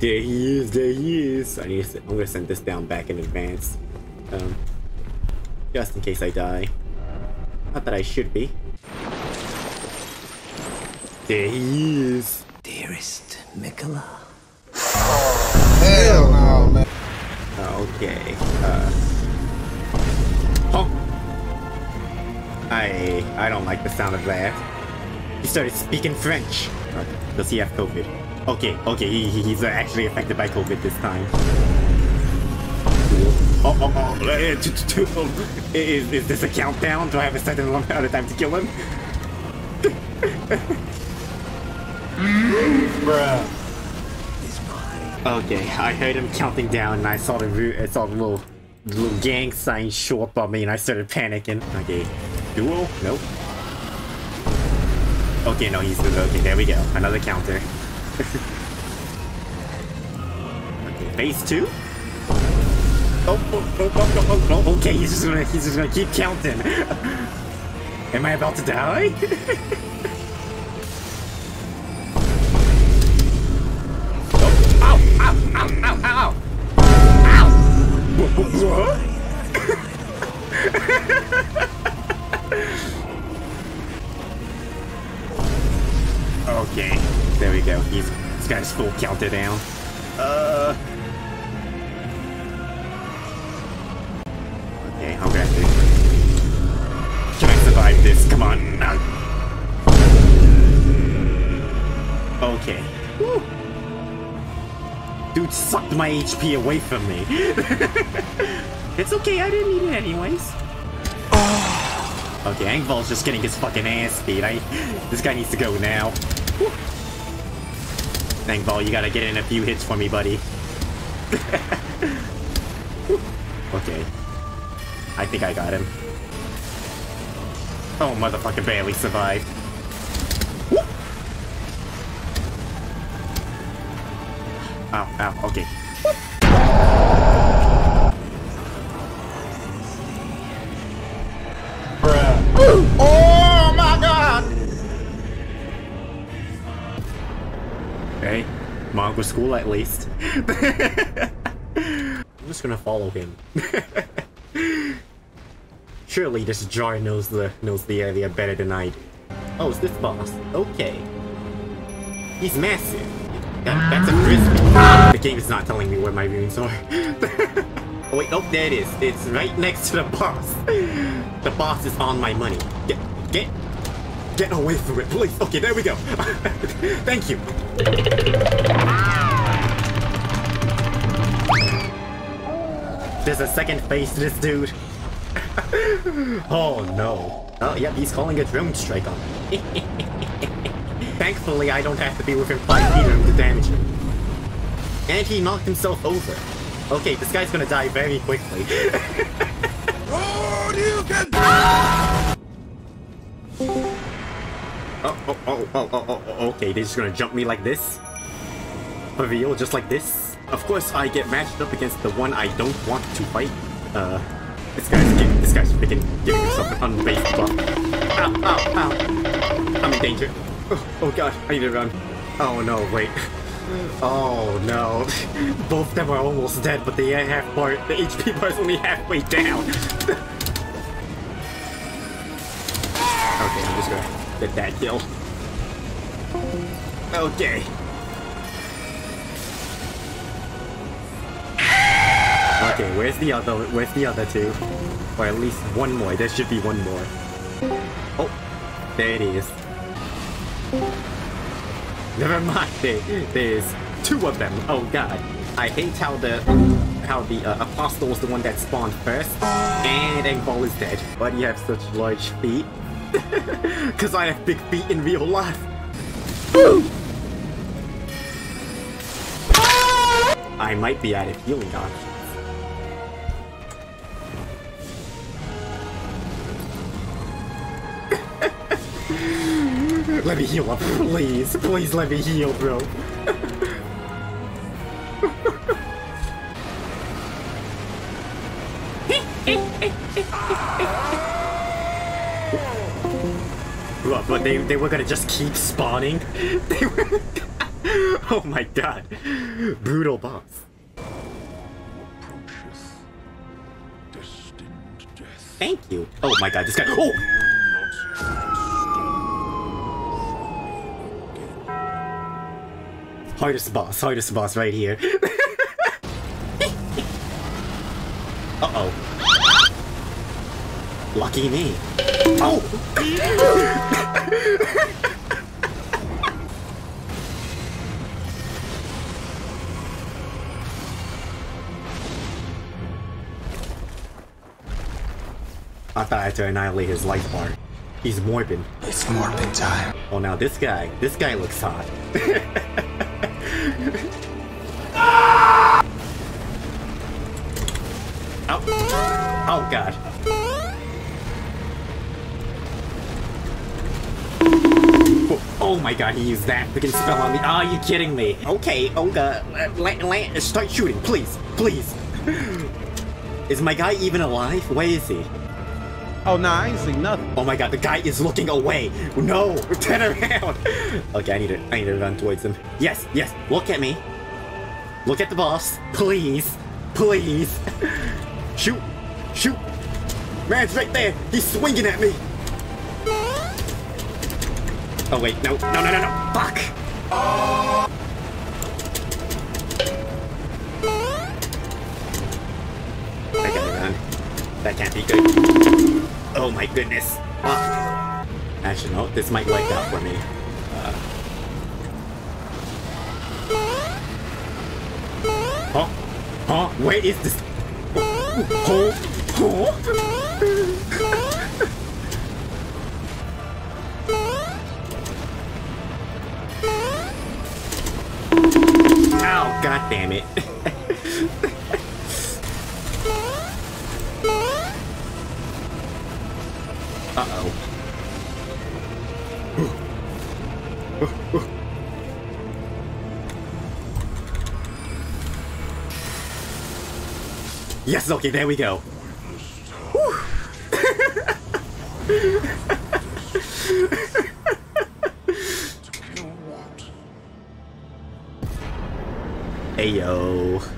There he is, there he is. I need to, I'm gonna send this down back in advance. Um, just in case I die. Not that I should be. There he is. Dearest Miquella. Hell no, man. Okay. Uh. Oh. I I don't like the sound of that. He started speaking French. Does he have COVID? Okay, okay, he, he- he's actually affected by COVID this time. Oh, oh, oh, oh eh, eh, t- t- t- oh, eh, is, is this a countdown? Do I have a certain amount of time to kill him? Bruh. Okay, I heard him counting down and I saw the ru- I saw the little little gang sign show up on me and I started panicking. Okay. Duo? Nope. Okay, no, he's okay, there we go. Another counter. okay, phase two? Oh, oh, oh, oh, oh, oh, oh, oh, okay, he's just gonna he's just gonna keep counting. Am I about to die? Okay, there we go. He's he's got his full counter down. Uh. Okay, I'm gonna have to. Can I survive this? Come on. Okay. Whew. Dude sucked my HP away from me. it's okay, I didn't need it anyways. Okay, Engvall's just getting his fucking ass beat. I, this guy needs to go now. Whew. ball, you gotta get in a few hits for me, buddy. Okay. I think I got him. Oh, motherfucker barely survived. Ow, ow, okay. Mongol school at least. I'm just gonna follow him. Surely this jar knows the knows the area better than I do. Oh, it's this boss. Okay. He's massive. That, that's a frisbee. The game is not telling me where my runes are. oh wait, oh there it is. It's right next to the boss. The boss is on my money. Get get get away from it, please. Okay, there we go. Thank you. There's a second phase to this dude. oh no. Oh, yep, he's calling a drone strike on me. Thankfully, I don't have to be within 5 feet of him to damage him. And he knocked himself over. Okay, this guy's gonna die very quickly. Oh, you can. Oh, oh, oh, oh, oh, oh, oh, okay, they're just gonna jump me like this? For real, just like this? Of course, I get matched up against the one I don't want to fight. Uh, this guy's getting, this guy's freaking giving himself an unbased buff. Ow, ow, ow. I'm in danger. Oh, oh god, I need to run. Oh no, wait. Oh no. Both of them are almost dead, but the half bar, the HP bar is only halfway down. Okay, I'm just gonna get that kill. Okay. Okay, where's the other where's the other two? Or at least one more. There should be one more. Oh, there it is. Never mind. There, there's two of them. Oh god. I hate how the how the uh, apostle is the one that spawned first, and Engvall is dead. Do you have such large feet? Cause I have big feet in real life. I might be out of healing options. Let me heal up, please. Please let me heal, bro. But they, they were gonna just keep spawning? They were... oh my god. Brutal boss. approacheth destined death. Thank you. Oh my god, this guy. Oh! Hardest boss, hardest boss right here. Uh-oh. Lucky me. Oh! I thought I had to annihilate his life bar. He's morbid. It's morbid time. Oh, now this guy, this guy looks hot. oh. oh, God. Oh, oh my god, he used that freaking spell on me. Are you kidding me? Okay, Olga, uh, la- la- start shooting, please, please. Is my guy even alive? Where is he? Oh, nah, I ain't seen nothing. Oh my god, the guy is looking away. No, turn around. Okay, I need to, I need to run towards him. Yes, yes, look at me. Look at the boss, please, please. Shoot, shoot. Man's right there. He's swinging at me. Oh wait, no, no, no, no, no. Fuck. I gotta run. That can't be good. Oh my goodness. Fuck. Actually, no, this might work out for me. Uh. Huh? Huh? Where is this? Huh? Huh? Uh-oh. Yes, okay, there we go. Ayo.